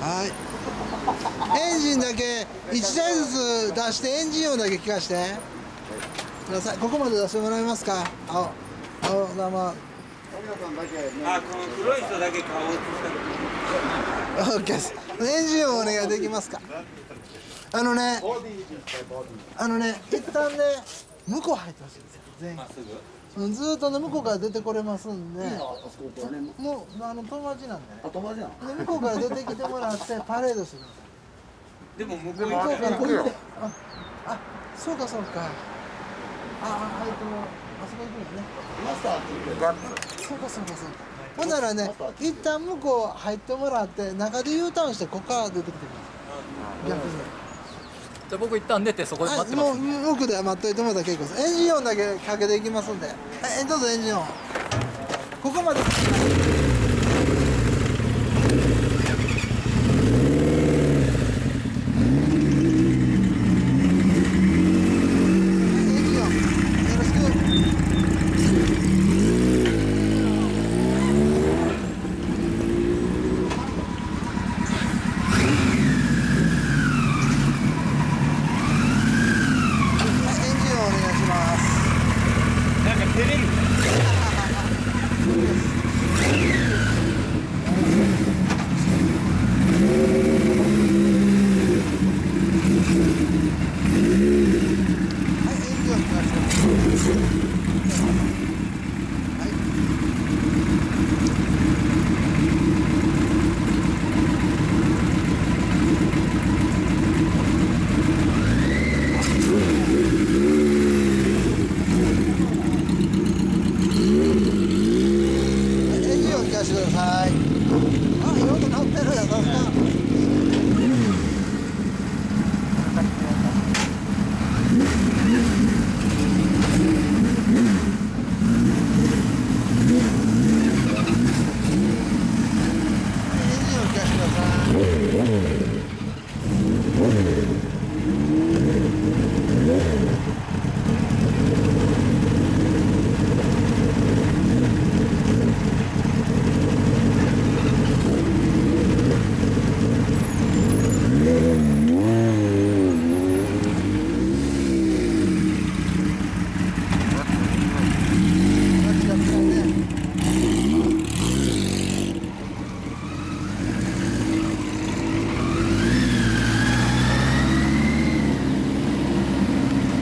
はい。エンジンだけ1台ずつ出してエンジン音だけ聞かして。ください。ここまで出してもらえますか？青。青生あこの黒い人だけ顔を映した OK です。エンジン音お願いできますか？あのねあのね一旦ね向こう入ってほしいんですよ全員ずーっとね向こうから出てこれますんで。もうあの友達なんで。ねあ友達なので向こうから出てきてもらって パレードしてくださいでも向こうから。ああそうかそうか。ああえっとあそこ行くんやね。マスターって言ってそうかそうかそうか。ほんならね一旦向こう入ってもらって中で U ターンしてここから出てきてください。逆にじゃあ僕一旦出てそこで待って、ますもう奥で待っといてもらったら結構です。エンジン音だけかけていきますんで。えどうぞエンジン音。ここまで。照れる